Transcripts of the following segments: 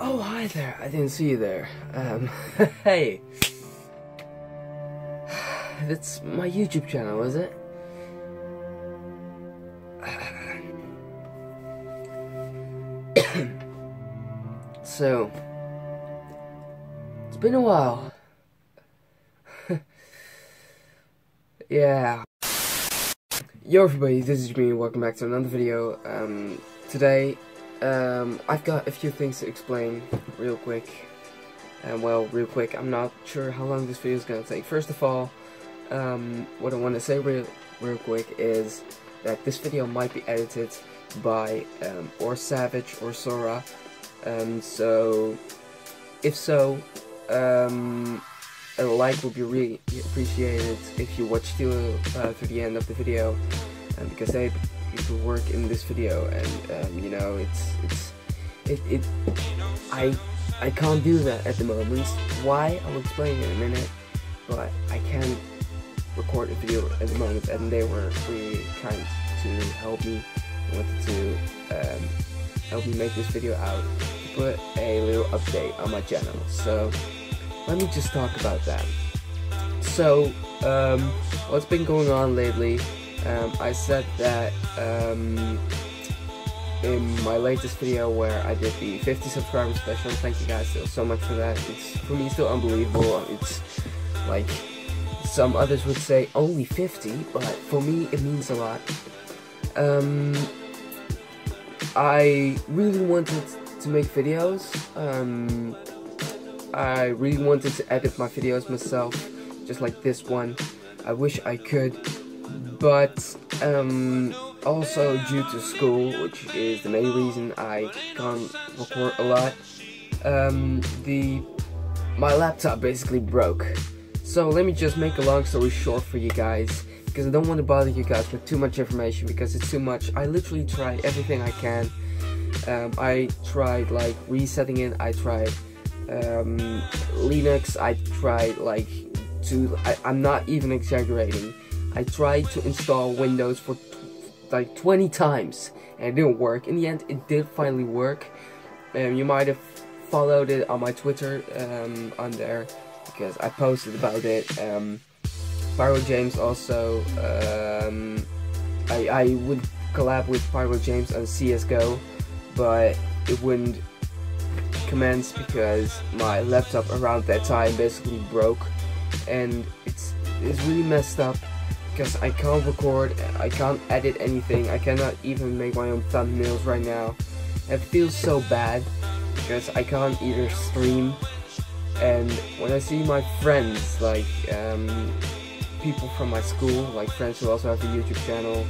Oh, hi there. I didn't see you there. Um, hey. That's my YouTube channel, is it? so, it's been a while. yeah. Yo everybody, this is me, welcome back to another video. Um, today, um, I've got a few things to explain real quick. And well, real quick, I'm not sure how long this video is gonna take. First of all, um, what I want to say real, real quick is that this video might be edited by um, or Savage or Sora. Um, so, if so, um, a like would be really appreciated if you watch till uh, to the end of the video, um, because they people work in this video, and um, you know it's it's it, it I I can't do that at the moment. Why? I'll explain in a minute, but I can't record a video at the moment, and they were really kind to help me. Wanted to um, help me make this video out, put a little update on my channel. So let me just talk about that. So um, what's been going on lately? Um, I said that um, in my latest video where I did the 50 subscriber special. Thank you guys so much for that. It's for me still unbelievable. It's like some others would say only 50, but for me it means a lot. Um, I really wanted to make videos. Um, I really wanted to edit my videos myself, just like this one. I wish I could, but um, also due to school, which is the main reason I can't record a lot. Um, the my laptop basically broke. So let me just make a long story short for you guys because I don't want to bother you guys with too much information because it's too much. I literally try everything I can. Um, I tried like resetting it. I tried um, Linux. I tried like to. I, I'm not even exaggerating. I tried to install Windows for like 20 times and it didn't work. In the end, it did finally work. Um, you might have followed it on my Twitter um, on there because I posted about it. Um, Pyro James also, um, I, I would collab with Pyro James on CSGO, but it wouldn't commence because my laptop around that time basically broke and it's, it's really messed up because I can't record, I can't edit anything, I cannot even make my own thumbnails right now. It feels so bad because I can't either stream and when I see my friends, like um, people from my school, like friends who also have a YouTube channel,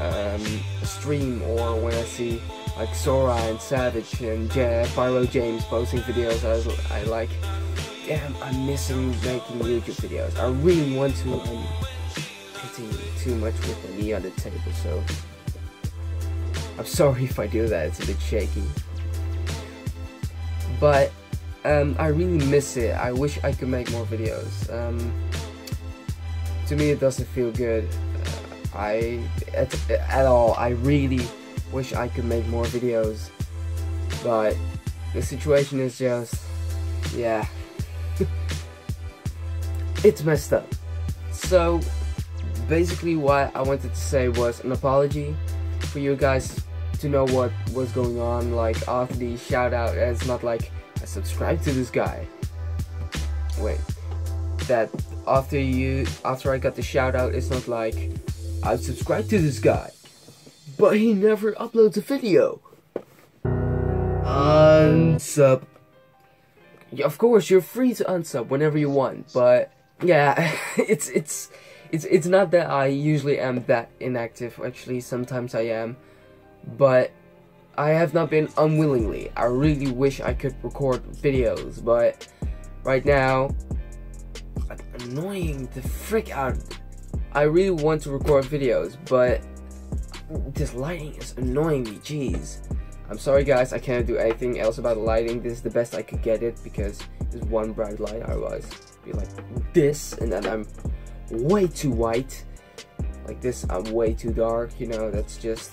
um, stream, or when I see like Sora and Savage and J Pyro James posting videos I, I like, damn, I'm missing making YouTube videos. I really want to. Hitting too much with the knee on the table, so I'm sorry if I do that. It's a bit shaky, but um, I really miss it. I wish I could make more videos. Um, to me, it doesn't feel good. Uh, I at, at all. I really wish I could make more videos, but the situation is just, yeah, it's messed up. So basically, what I wanted to say was an apology for you guys to know what was going on. Like after the shout out, it's not like I subscribed to this guy. Wait, that after you, after I got the shout out, it's not like I subscribed to this guy, but he never uploads a video. Unsub. Of course, you're free to unsub whenever you want, but yeah, it's it's it's it's not that I usually am that inactive. Actually, sometimes I am, but I have not been unwillingly. I really wish I could record videos, but right now, I'm annoying the frick out. I really want to record videos, but this lighting is annoying me. Jeez. I'm sorry, guys. I can't do anything else about the lighting. This is the best I could get it because there's one bright light. Otherwise, be like this, and then I'm way too white. Like this, I'm way too dark. You know, that's just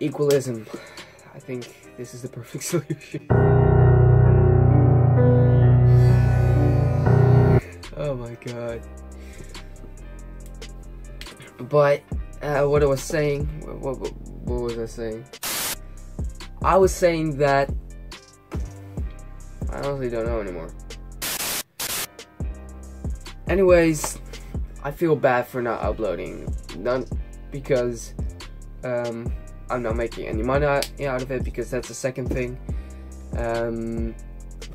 equalism. I think this is the perfect solution. oh my god. But uh, what I was saying, what, what, what was I saying? I was saying that I honestly don't know anymore. Anyways, I feel bad for not uploading, not because um, I'm not making any money out of it because that's the second thing. Um,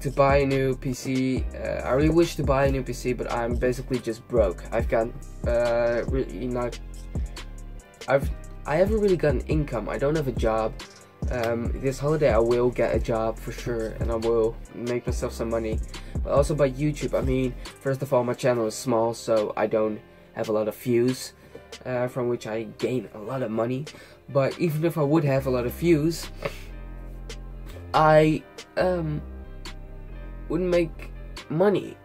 to buy a new PC, uh, I really wish to buy a new PC, but I'm basically just broke. I've got uh, really not. I've I haven't really got an income. I don't have a job. Um, this holiday I will get a job for sure, and I will make myself some money. But also by YouTube. I mean, first of all, my channel is small, so I don't have a lot of views, uh, from which I gain a lot of money. But even if I would have a lot of views, I um wouldn't make money.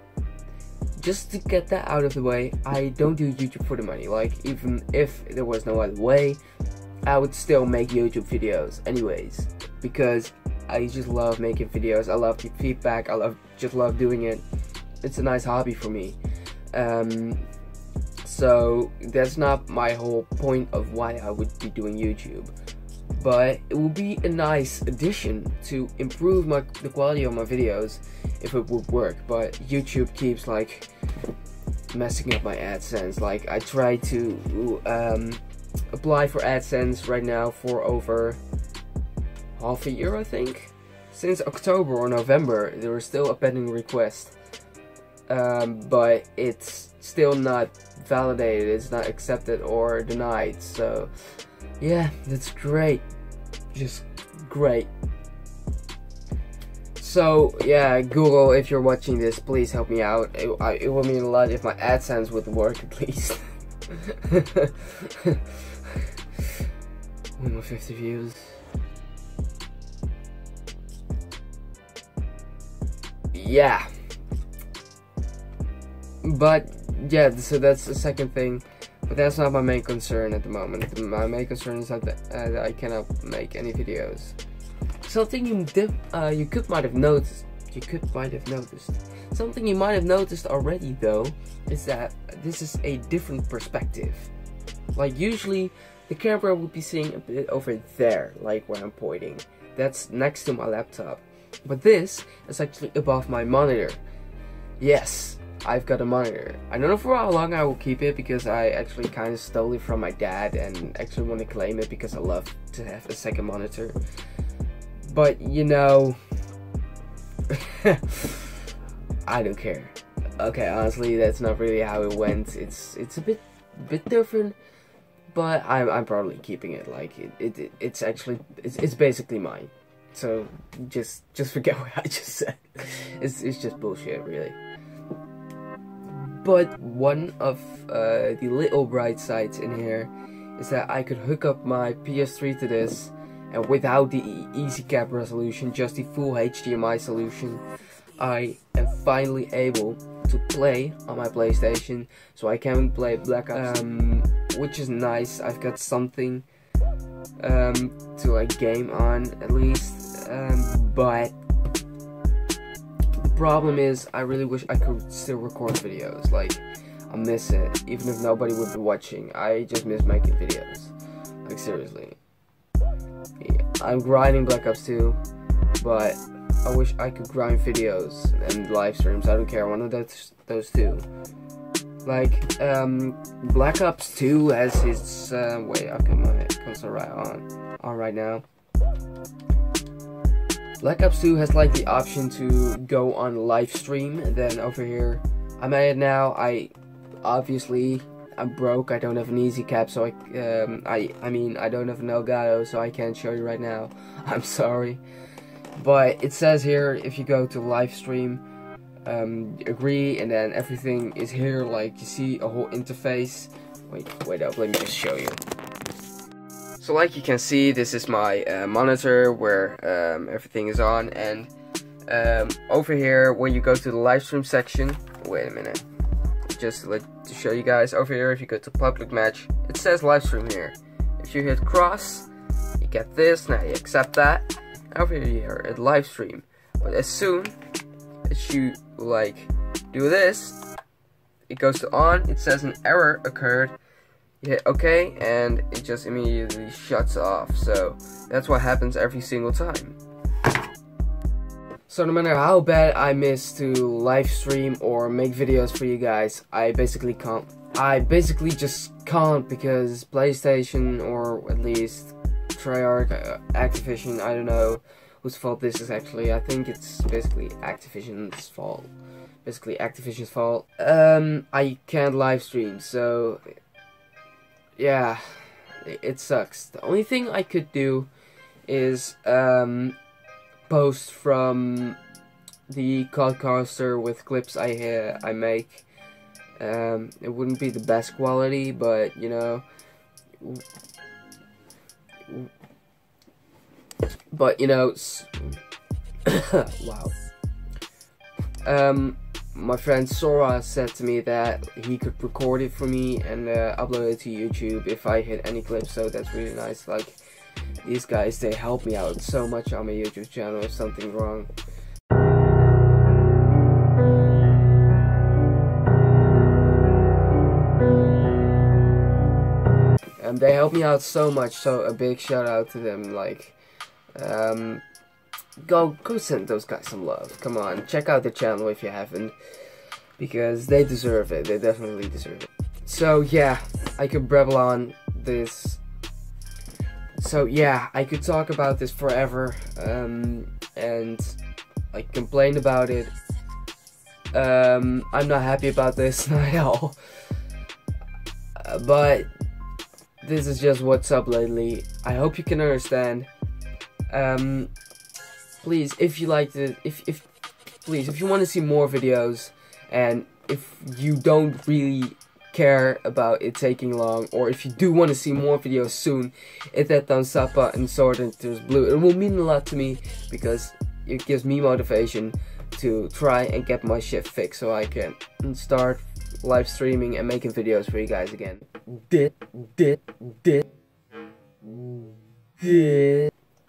Just to get that out of the way, I don't do YouTube for the money. Like, even if there was no other way, I would still make YouTube videos anyways. Because I just love making videos, I love feedback, I love just love doing it. It's a nice hobby for me. Um, so that's not my whole point of why I would be doing YouTube but it would be a nice addition to improve my the quality of my videos if it would work but YouTube keeps like messing up my AdSense like I try to um, apply for AdSense right now for over half a year I think since October or November there was still a pending request um, but it's still not validated it's not accepted or denied so yeah, that's great. Just great. So, yeah, Google, if you're watching this, please help me out. It, I, it would mean a lot if my AdSense would work at least. 50 views. Yeah. But, yeah, so that's the second thing. But that's not my main concern at the moment. My main concern is that, uh, that I cannot make any videos. Something you did, uh, you could might have noticed. You could might have noticed. Something you might have noticed already though is that this is a different perspective. Like usually the camera would be sitting a bit over there, like where I'm pointing. That's next to my laptop. But this is actually above my monitor. Yes, I've got a monitor. I don't know for how long I will keep it because I actually kind of stole it from my dad and actually want to claim it because I love to have a second monitor. But you know, I don't care. Okay, honestly, that's not really how it went. It's it's a bit bit different, but I'm I'm probably keeping it. Like it, it it's actually it's it's basically mine. So just just forget what I just said. It's it's just bullshit, really. But one of uh, the little bright sides in here is that I could hook up my PS3 to this and without the easy cap resolution, just the full HDMI solution, I am finally able to play on my PlayStation. So I can play Black Ops, um, which is nice. I've got something um, to like game on at least, um, but problem is, I really wish I could still record videos. Like, I miss it, even if nobody would be watching. I just miss making videos. Like, seriously. Yeah, I'm grinding Black Ops 2, but I wish I could grind videos and live streams. I don't care, one of those, those two. Like, um, Black Ops 2 has his, uh, wait, okay, my console right on, on right now. Black Ops 2 has like the option to go on live stream. And then over here, I'm at it now. I obviously I'm broke. I don't have an easy cap, so I um, I I mean I don't have an Elgato, so I can't show you right now. I'm sorry, but it says here if you go to live stream, um, agree, and then everything is here. Like you see a whole interface. Wait, wait up. Let me just show you. So like you can see, this is my uh, monitor where um, everything is on, and um, over here, when you go to the live stream section, wait a minute, just let, to show you guys, over here, if you go to public match, it says live stream here. If you hit cross, you get this, now you accept that. Over here, at live stream. But as soon as you like do this, it goes to on, it says an error occurred, you hit OK, and it just immediately shuts off. So that's what happens every single time. So no matter how bad I miss to live stream or make videos for you guys, I basically can't. I basically just can't because PlayStation or at least Treyarch, uh, Activision, I don't know whose fault this is actually. I think it's basically Activision's fault. Basically Activision's fault. Um, I can't live stream, so yeah, it sucks. The only thing I could do is um post from the Codcaster with clips I uh, I make. Um, it wouldn't be the best quality, but you know. But you know, wow. Um, my friend Sora said to me that he could record it for me and uh, upload it to YouTube if I hit any clips, so that's really nice. Like, these guys, they help me out so much on my YouTube channel if something wrong. And they help me out so much, so a big shout out to them, like, um, go, go send those guys some love, come on, check out the channel if you haven't, because they deserve it, they definitely deserve it. So yeah, I could babble on this so yeah, I could talk about this forever, um, and I complain about it. Um, I'm not happy about this at all. Uh, but this is just what's up lately. I hope you can understand. Um, please, if you like it, if if please, if you want to see more videos, and if you don't really care about it taking long or if you do want to see more videos soon hit that thumbs up button sword enters blue. It will mean a lot to me because it gives me motivation to try and get my shit fixed so I can start live streaming and making videos for you guys again. Did did did did